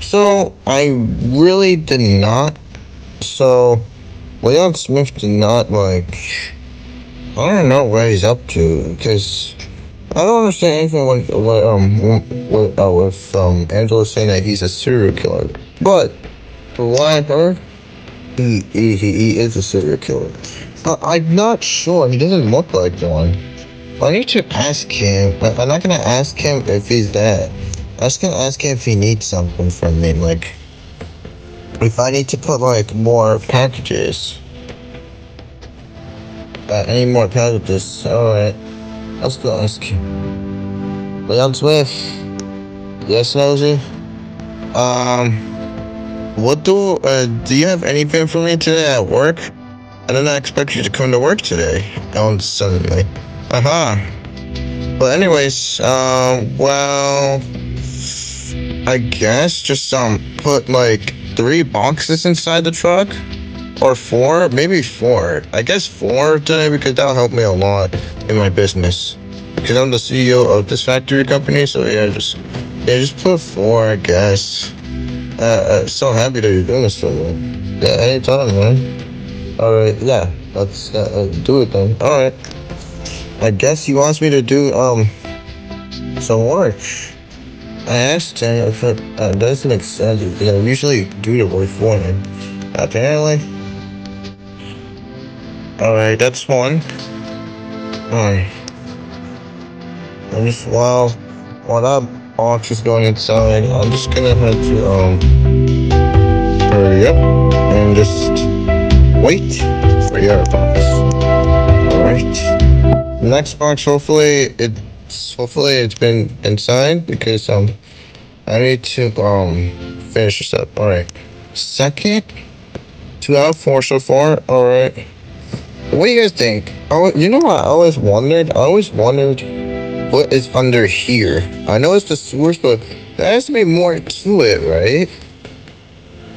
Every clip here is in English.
So, I really did not. So, Leon Smith did not, like. I don't know what he's up to, because. I don't understand anything with, with um with, uh, with um Angela saying that he's a serial killer. But from what he he, he, is a serial killer. Uh, I'm not sure. He doesn't look like one. I need to ask him. I'm not gonna ask him if he's that. I was gonna ask him if he needs something from me, like if I need to put like more packages. Uh, any more packages? All right. Let's go ask. Leon Smith. Yes, Nosy. Um, what do uh, do you have anything for me today at work? I did not expect you to come to work today. Oh, suddenly. Uh huh. But anyways, um, well, I guess just um put like three boxes inside the truck or four, maybe four. I guess four today because that'll help me a lot in my business. Because I'm the CEO of this factory company, so yeah, just yeah, just put four, I guess. Uh, uh so happy that you're doing this for me. Yeah, anytime, man. All right, yeah, let's uh, uh, do it then. All right. I guess he wants me to do um some work. I asked him if it uh, doesn't sense. You know, usually do the work for him. Apparently. Alright, that's one. Alright. I'm just while while that box is going inside, I'm just gonna have to um hurry up and just wait for your box. Alright. Next box hopefully it's hopefully it's been inside because um I need to um finish this up. Alright. Second two out of four so far. Alright. What do you guys think? Oh, you know what I always wondered? I always wondered what is under here. I know it's the sewers, but there has to be more to it, right?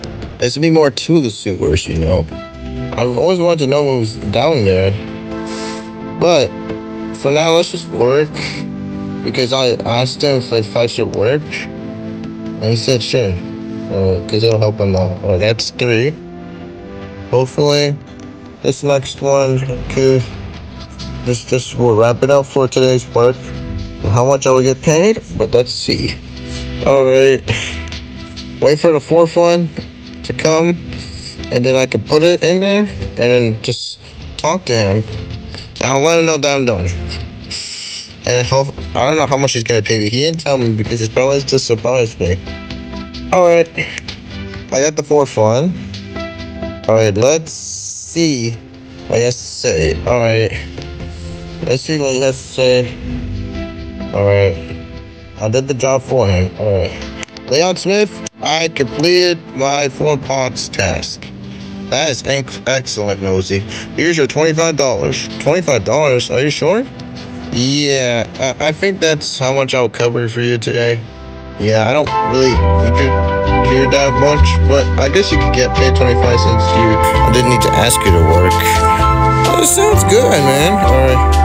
There has to be more to the sewers, you know. I've always wanted to know what was down there. But for now, let's just work. Because I asked him if, I should work. And he said sure. Because uh, it'll help him out. Well, that's three. Hopefully, this next one could this this will wrap it up for today's work. How much I will get paid? But let's see. Alright. Wait for the fourth one to come and then I can put it in there and then just talk to him. I'll to know that I'm done. And hope, I don't know how much he's gonna pay me. He didn't tell me because it's probably just surprised me. Alright. I got the fourth one. Alright, let's see what he has to say. Alright. Let's see what he has to say. Alright. I did the job for him. Alright. Leon Smith, I completed my four parts task. That is excellent, Nosy. Here's your $25. $25? Are you sure? Yeah, I, I think that's how much I'll cover for you today. Yeah, I don't really hear that much, but I guess you could get paid 25 cents you I didn't need to ask you to work. That sounds good, man. Alright.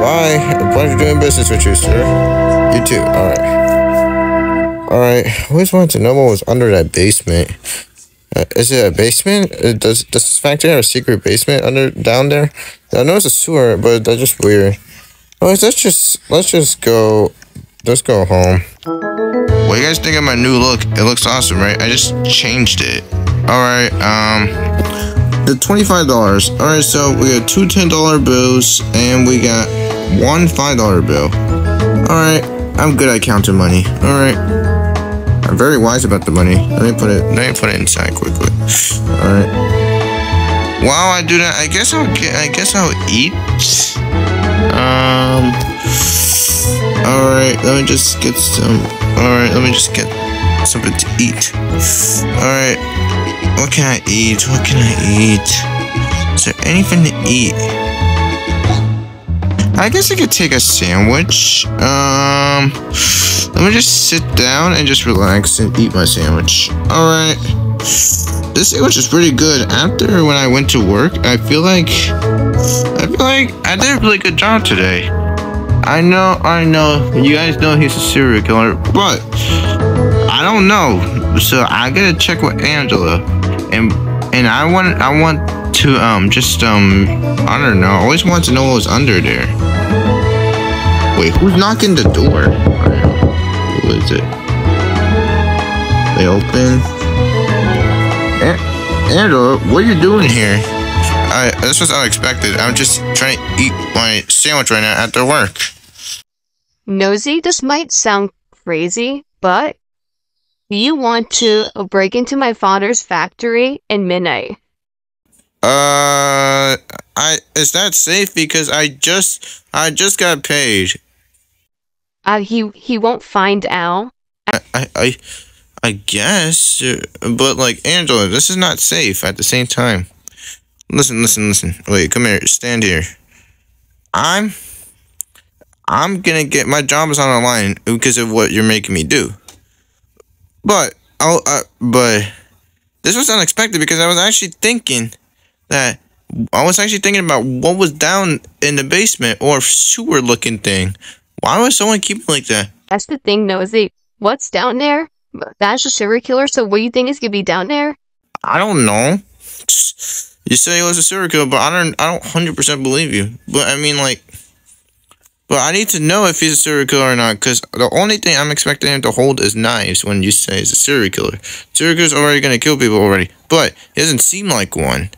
Bye. A Pleasure doing business with you, sir. You too. Alright. Alright. I always wanted to know what was under that basement. Uh, is it a basement? Uh, does, does this factory have a secret basement under down there? I know it's a sewer, but that's just weird. Alright, let's just let's just go let's go home. What do you guys think of my new look? It looks awesome, right? I just changed it. Alright, um, the $25. Alright, so we got two $10 bills and we got one $5 bill. Alright, I'm good at counting money. Alright. I'm very wise about the money. Let me put it let me put it inside quickly. Alright. While I do that, I guess I'll get I guess I'll eat. Um Alright, let me just get some. Alright, let me just get something to eat. Alright, what can I eat? What can I eat? Is there anything to eat? I guess I could take a sandwich. Um, let me just sit down and just relax and eat my sandwich. Alright. This sandwich is pretty good. After when I went to work, I feel like I feel like I did a really good job today. I know, I know, you guys know he's a serial killer, but I don't know. So I gotta check with Angela, and and I want I want to um just um I don't know. I always want to know what was under there. Wait, who's knocking the door? Who is it? They open. A- Angela, what are you doing here? I this was unexpected. I'm just trying to eat my sandwich right now after work. Nosy, this might sound crazy, but you want to break into my father's factory in midnight. Uh, I is that safe? Because I just I just got paid. Uh, he he won't find Al. I I I, guess, but like Angela, this is not safe. At the same time, listen, listen, listen. Wait, come here. Stand here. I'm I'm gonna get my job is on the line because of what you're making me do. But I'll, uh, but this was unexpected because I was actually thinking that I was actually thinking about what was down in the basement or sewer looking thing. Why would someone keep it like that? That's the thing, Nosy. What's down there? That's a serial killer. So what do you think is gonna be down there? I don't know. You say he was a serial killer, but I don't. I don't hundred percent believe you. But I mean, like, but I need to know if he's a serial killer or not, because the only thing I'm expecting him to hold is knives when you say he's a serial killer. Serial killer's already gonna kill people already, but he doesn't seem like one.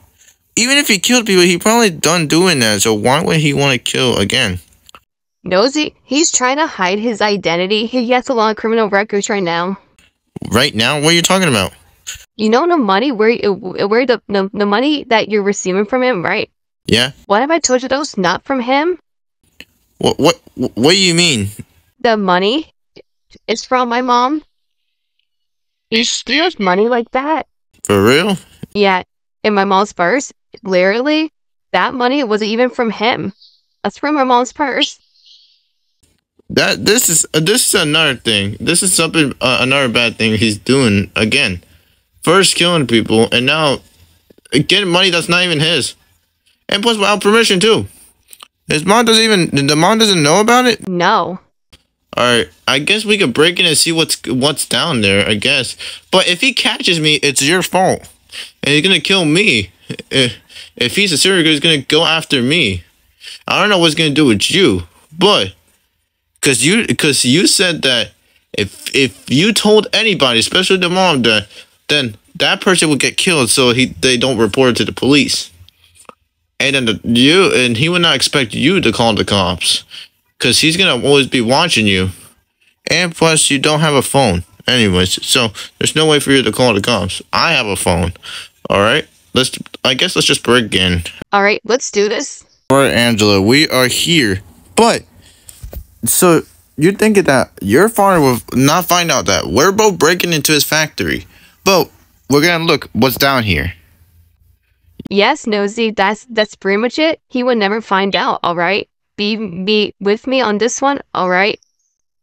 Even if he killed people, he probably done doing that. So why would he want to kill again? Nosy, he's trying to hide his identity. He has a lot of criminal records right now. Right now, what are you talking about? You know the money where where the, the the money that you're receiving from him, right? Yeah. What have I told you that was not from him? What what what do you mean? The money is from my mom. He steals money like that. For real? Yeah, in my mom's purse. Literally, that money wasn't even from him. That's from my mom's purse. That this is uh, this is another thing. This is something uh, another bad thing he's doing again. First killing people and now getting money that's not even his, and plus without permission too. His mom doesn't even the mom doesn't know about it. No. All right, I guess we could break in and see what's what's down there. I guess, but if he catches me, it's your fault, and he's gonna kill me. If, if he's a serial killer, he's gonna go after me. I don't know what's gonna do with you, but because you because you said that if if you told anybody, especially the mom, that then that person would get killed, so he they don't report it to the police. And then the, you and he would not expect you to call the cops, because he's gonna always be watching you, and plus you don't have a phone. Anyways, so there's no way for you to call the cops. I have a phone. All right, let's. I guess let's just break in. All right, let's do this. All right, Angela, we are here, but so you're thinking that your father will not find out that we're both breaking into his factory, but we're gonna look what's down here. Yes, Nosy, that's that's pretty much it. He will never find out, all right? Be be with me on this one, all right?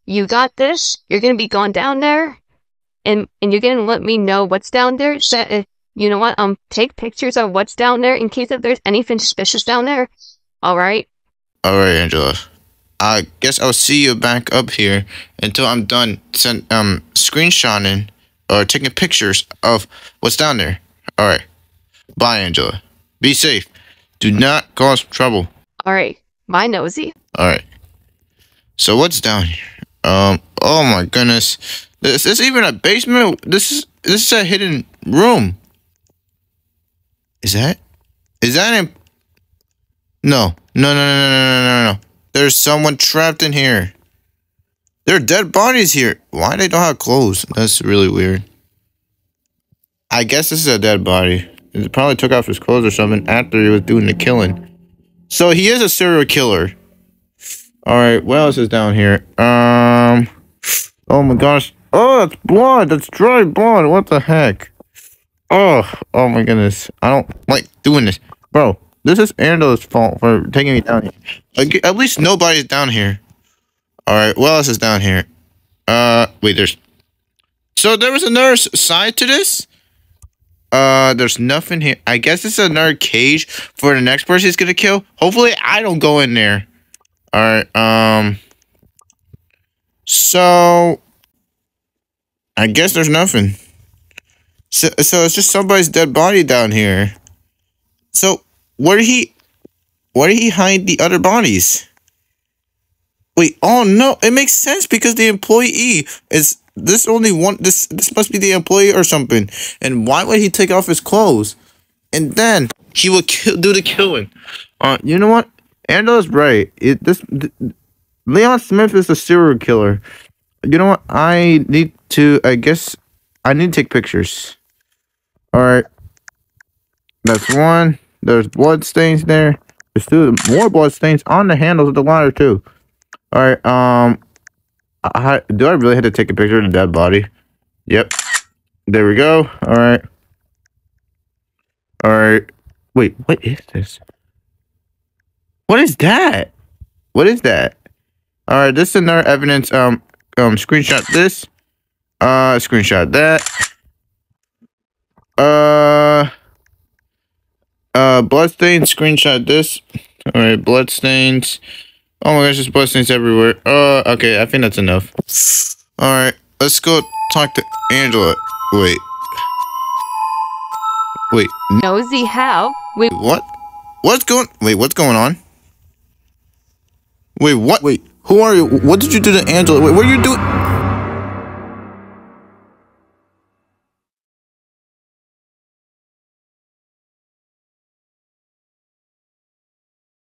You got this. You're gonna be going down there, and and you're gonna let me know what's down there. So, uh, you know what? Um, take pictures of what's down there in case if there's anything suspicious down there. All right. All right, Angela. I guess I'll see you back up here until I'm done send, um, screenshotting or taking pictures of what's down there. All right. Bye, Angela. Be safe. Do not cause trouble. All right. My nosy. All right. So what's down here? Um. Oh my goodness. This Is even a basement? This is this is a hidden room. Is that? Is that? In, no. No. No. No. No. No. No. No. There's someone trapped in here. There are dead bodies here. Why they don't have clothes? That's really weird. I guess this is a dead body. He probably took off his clothes or something after he was doing the killing. So he is a serial killer. All right, what else is down here? Um, oh my gosh. Oh, that's blood. That's dry blood. What the heck? Oh, oh my goodness. I don't like doing this, bro. This is Angela's fault for taking me down here. At least nobody's down here. All right, what else is down here? Uh, wait, there's. So there was another side to this. Uh, there's nothing here. I guess it's another cage for the next person he's gonna kill. Hopefully, I don't go in there. All right. Um. So. I guess there's nothing. So, so it's just somebody's dead body down here. So where did he, where did he hide the other bodies? Wait, oh no, it makes sense because the employee is this only one. This this must be the employee or something. And why would he take off his clothes? And then he would kill, do the killing. Uh, you know what? Angela's right. It this th Leon Smith is a serial killer. You know what? I need to. I guess I need to take pictures. All right. That's one. There's blood stains there. There's two more blood stains on the handles of the ladder too. All right. Um, I, do I really have to take a picture of the dead body? Yep. There we go. All right. All right. Wait, what is this? What is that? What is that? All right, this is another evidence. Um, um, screenshot this. Uh, screenshot that. Uh, uh, bloodstains. Screenshot this. All right, bloodstains. Oh my gosh, there's bloodstains everywhere. Uh, okay, I think that's enough. Alright, let's go talk to Angela. Wait. Wait. Nosy how? Wait. What? What's going- Wait, what's going on? Wait, what? Wait, who are you? What did you do to Angela? Wait, what are you doing?